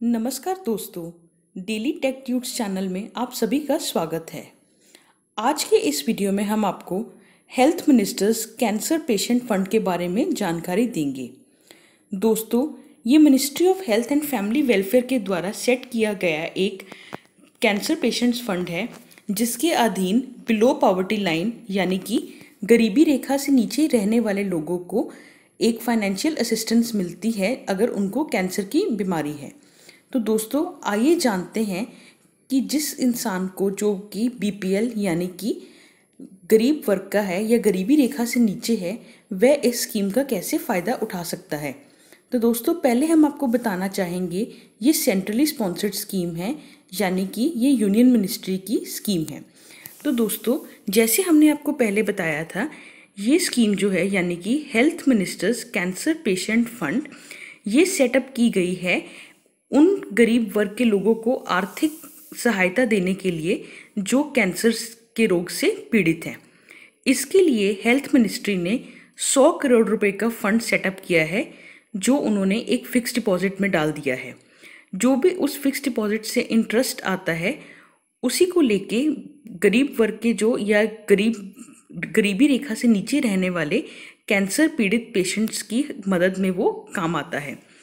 नमस्कार दोस्तों daily take tuts channel में आप सभी का स्वागत है। आज के इस वीडियो में हम आपको health minister's cancer patient fund के बारे में जानकारी देंगे। दोस्तों, ये ministry of health and family welfare के द्वारा सेट किया गया एक कैंसर पेशेंट्स फंड है, जिसके अधीन बिलो पॉवर्टी लाइन यानी कि गरीबी रेखा से नीचे रहने वाले लोगों को एक फाइनेंशियल असिस्टेंस मिलती है अगर उनको कैंसर की बीमारी है। तो दोस्तों, आइए जानते हैं कि जिस इंसान को जो कि बीपीएल यानी कि गरीब वर्ग का है या गरीबी रेखा से नीचे है, वह इस स्कीम का कैसे फ़ायदा उठा सकता है? तो दोस्तों, पहले हम आपको बताना चाहेंगे, ये सेंट्रली स्पॉन्सर्ड स्कीम है, यानी कि ये यूनियन मिनिस्ट्री की स्कीम है। तो दोस्तों, जैसे हमने आपको पहले बताया था, ये स्कीम जो है, यानी कि health minister's cancer patient fund ये सेटअप की गई है उन गरीब वर्ग के लोगों को आर्थिक सहायता देने के लिए जो कैंसर के रोग से पीड़ित हैं। इसके लिए हेल्थ मिनिस्ट्री ने 100 करोड़ रुपए का फंड सेटअप किया है, जो उन्होंने एक फिक्स डिपॉजिट में डाल दिया है। जो भी उस फिक्स डिपॉजिट से इंटरेस्ट आता है, उसी को लेके गरीब वर्ग के जो या गरीब, गरीबी रेखा से नीचे रहने वाले कैंसर पीड़ित पेशेंट्स की मदद में वो काम आता है।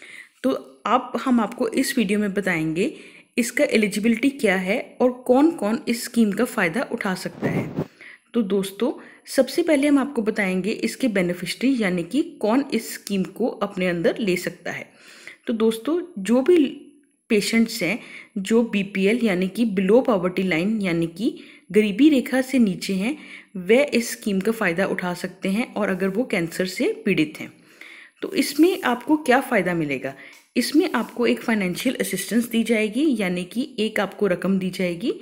तो अब हम आपको इस वीडियो में बताएँगे इसका एलिजिबिलिटी क्या है और कौन कौन इस स्कीम का फ़ायदा उठा सकता है। तो दोस्तों, सबसे पहले हम आपको बताएँगे इसके बेनिफिशरी यानी कि कौन इस स्कीम को अपने अंदर ले सकता है। तो दोस्तों, जो भी पेशेंट्स हैं, जो बीपीएल यानी कि बिलो पॉवर्टी लाइन यानी कि गरीबी रेखा से नीचे हैं वे इस स्कीम का फ़ायदा उठा सकते हैं और अगर वो कैंसर से पीड़ित हैं। तो इसमें आपको क्या फ़ायदा मिलेगा? इसमें आपको एक फाइनेंशियल असिस्टेंस दी जाएगी, यानी कि एक आपको रकम दी जाएगी,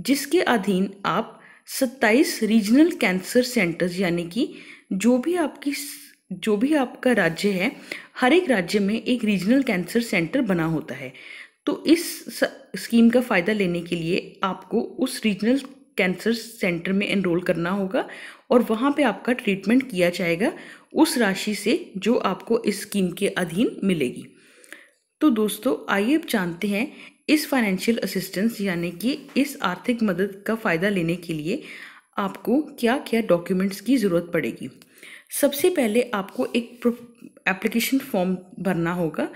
जिसके अधीन आप 27 रीजनल कैंसर सेंटर्स यानी कि जो भी आपकी जो भी आपका राज्य है, हर एक राज्य में एक रीजनल कैंसर सेंटर बना होता है। तो इस स्कीम का फ़ायदा लेने के लिए आपको उस रीजनल कैंसर सेंटर में एनरोल करना होगा और वहाँ पे आपका ट्रीटमेंट किया जाएगा उस राशि से जो आपको इस स्कीम के अधीन मिलेगी। तो दोस्तों, आइए अब जानते हैं इस फाइनेंशियल असिस्टेंस यानी कि इस आर्थिक मदद का फ़ायदा लेने के लिए आपको क्या क्या डॉक्यूमेंट्स की ज़रूरत पड़ेगी। सबसे पहले आपको एक एप्लीकेशन फॉर्म भरना होगा,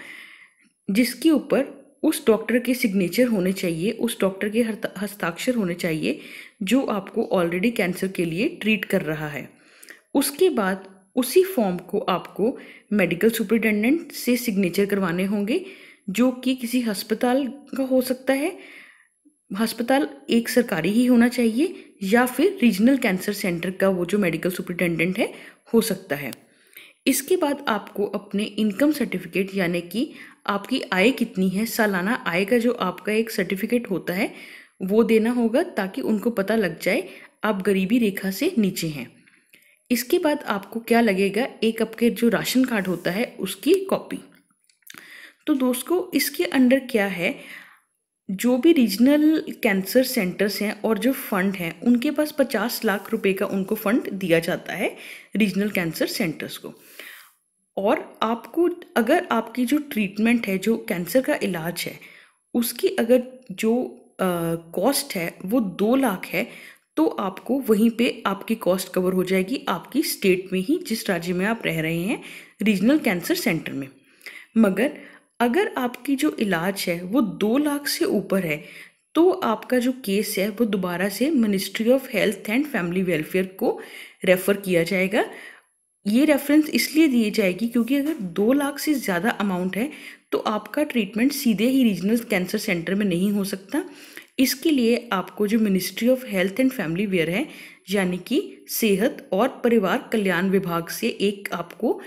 जिसके ऊपर उस डॉक्टर के सिग्नेचर होने चाहिए, उस डॉक्टर के हस्ताक्षर होने चाहिए, जो आपको ऑलरेडी कैंसर के लिए ट्रीट कर रहा है। उसके बाद उसी फॉर्म को आपको मेडिकल सुपरिटेंडेंट से सिग्नेचर करवाने होंगे, जो कि किसी अस्पताल का हो सकता है। अस्पताल एक सरकारी ही होना चाहिए, या फिर रीजनल कैंसर सेंटर का वो जो मेडिकल सुपरिटेंडेंट है, हो सकता है। इसके बाद आपको अपने इनकम सर्टिफिकेट यानी कि आपकी आय कितनी है, सालाना आय का जो आपका एक सर्टिफिकेट होता है, वो देना होगा ताकि उनको पता लग जाए आप गरीबी रेखा से नीचे हैं। इसके बाद आपको क्या लगेगा, एक आपके जो राशन कार्ड होता है, उसकी कॉपी तो दोस्तों, इसके अंडर क्या है, जो भी रीजनल कैंसर सेंटर्स हैं और जो फंड हैं, उनके पास पचास लाख रुपए का उनको फंड दिया जाता है रीजनल कैंसर सेंटर्स को। और आपको, अगर आपकी जो ट्रीटमेंट है, जो कैंसर का इलाज है, उसकी अगर जो कॉस्ट है, वो दो लाख है तो आपको वहीं पे आपकी कॉस्ट कवर हो जाएगी आपकी स्टेट में ही, जिस राज्य में आप रह रहे हैं रीजनल कैंसर सेंटर में। मगर अगर आपकी जो इलाज है, वो दो लाख से ऊपर है तो आपका जो केस है, वो दोबारा से ministry of health and family welfare को रेफ़र किया जाएगा। ये रेफरेंस इसलिए दी जाएगी क्योंकि अगर दो लाख से ज़्यादा अमाउंट है तो आपका ट्रीटमेंट सीधे ही रीजनल कैंसर सेंटर में नहीं हो सकता। इसके लिए आपको जो ministry of health and family where है, यानी कि सेहत और परिवार कल्याण विभाग से एक आपको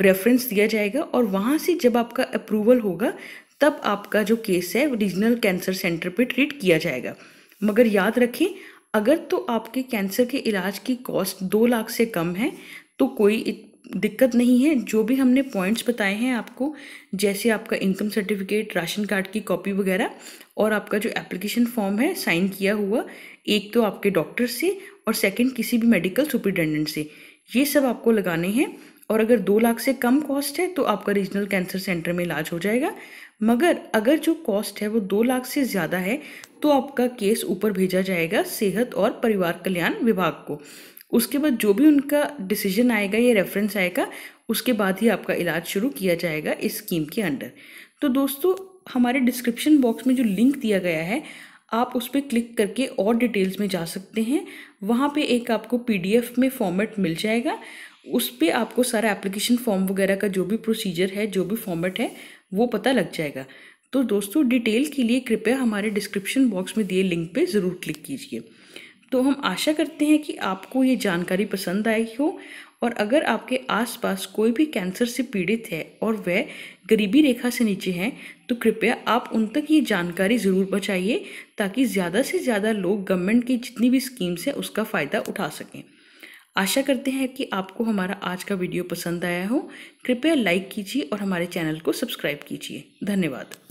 रेफरेंस दिया जाएगा और वहाँ से जब आपका अप्रूवल होगा, तब आपका जो केस है रीजनल कैंसर सेंटर पे ट्रीट किया जाएगा। मगर याद रखें, अगर तो आपके कैंसर के इलाज की कॉस्ट दो लाख से कम है तो कोई दिक्कत नहीं है। जो भी हमने पॉइंट्स बताए हैं आपको, जैसे आपका इनकम सर्टिफिकेट राशन कार्ड की कॉपी वगैरह, और आपका जो एप्लीकेशन फॉर्म है साइन किया हुआ, एक तो आपके डॉक्टर से, और सेकंड किसी भी मेडिकल सुपरिटेंडेंट से। ये सब आपको लगाने हैं, और अगर दो लाख से कम कॉस्ट है तो आपका रीजनल कैंसर सेंटर में इलाज हो जाएगा। मगर अगर जो कॉस्ट है, वो दो लाख से ज़्यादा है तो आपका केस ऊपर भेजा जाएगा, सेहत और परिवार कल्याण विभाग को। उसके बाद जो भी उनका डिसीज़न आएगा, या रेफरेंस आएगा, उसके बाद ही आपका इलाज शुरू किया जाएगा इस स्कीम के अंडर तो दोस्तों, हमारे डिस्क्रिप्शन बॉक्स में जो लिंक दिया गया है, आप उस पर क्लिक करके और डिटेल्स में जा सकते हैं। वहाँ पे एक आपको पीडीएफ में फॉर्मेट मिल जाएगा। उस पर आपको सारा एप्लीकेशन फॉर्म वगैरह का जो भी प्रोसीजर है, जो भी फॉर्मेट है, वो पता लग जाएगा। तो दोस्तों डिटेल के लिए कृपया हमारे डिस्क्रिप्शन बॉक्स में दिए लिंक पे ज़रूर क्लिक कीजिए। तो हम आशा करते हैं कि आपको ये जानकारी पसंद आई हो और अगर आपके आसपास कोई भी कैंसर से पीड़ित है और वह गरीबी रेखा से नीचे हैं तो कृपया आप उन तक ये जानकारी ज़रूर पहुँचाइए ताकि ज़्यादा से ज़्यादा लोग गवर्नमेंट की जितनी भी स्कीम्स हैं, उसका फ़ायदा उठा सकें। आशा करते हैं कि आपको हमारा आज का वीडियो पसंद आया हो। कृपया लाइक कीजिए और हमारे चैनल को सब्सक्राइब कीजिए। धन्यवाद।